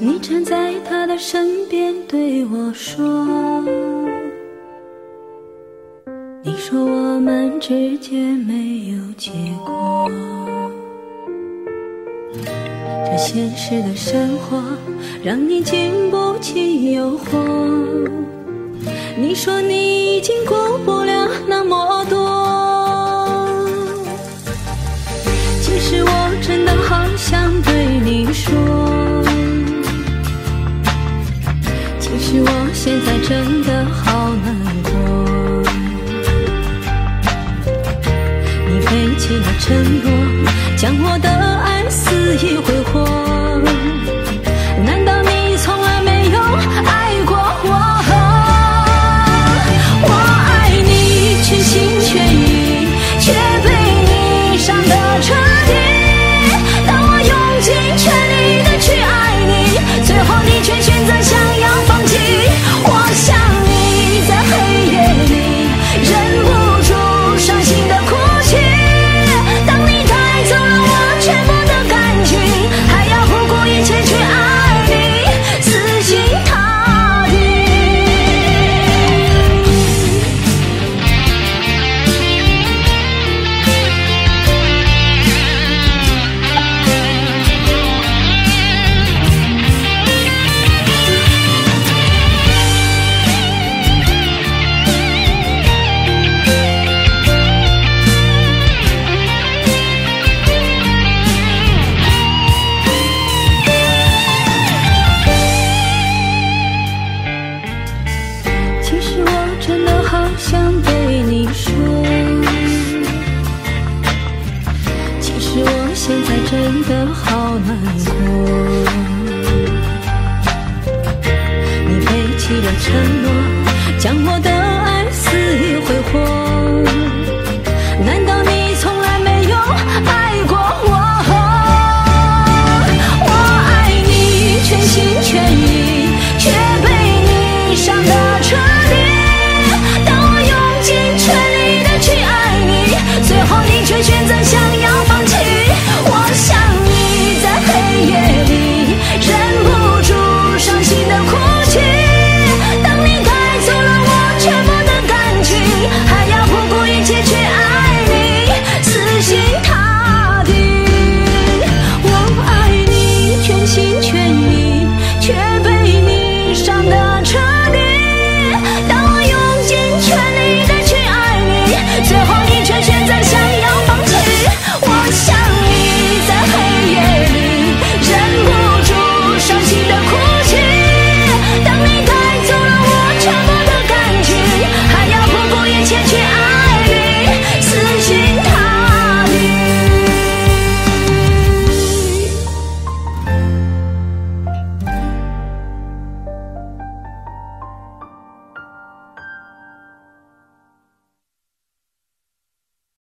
你站在他的身边对我说：“你说我们之间没有结果。”这现实的生活让你经不起诱惑。你说你已经顾不了那么多。其实我真的好想对你说，其实我现在真的好难过。你背弃了承诺，将我的爱肆意挥想对你说其实我现在真的好难过。你背弃了承诺将我的爱肆意挥霍。难道你从来没有爱